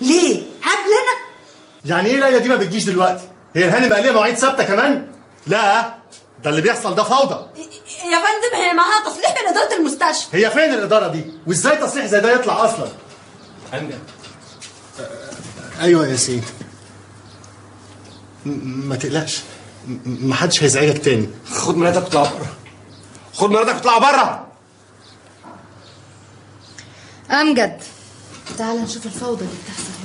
ليه؟ هبلنا يعني إيه ليلى دي ما بتجيش دلوقتي؟ هي الهانم بقى ليها مواعيد ثابتة كمان؟ لا ده اللي بيحصل ده فوضى. يا فندم هي معاها تصليح من إدارة المستشفى. هي فين الإدارة دي؟ وإزاي تصريح زي ده يطلع أصلا؟ امجد أيوه يا سيدي. ما تقلقش. م- ما حدش هيزعجك تاني. خد مراتك واطلع بره. خد مراتك واطلع بره. أمجد تعال نشوف الفوضى اللي بتحصل.